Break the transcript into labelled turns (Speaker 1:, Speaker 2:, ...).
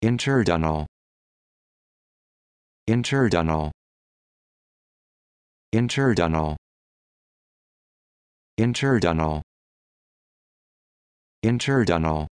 Speaker 1: Interdunal. Interdunal. Interdunal. Interdunal. Interdunal.